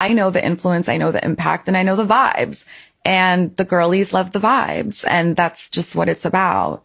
I know the influence, I know the impact, and I know the vibes. And the girlies love the vibes. And that's just what it's about.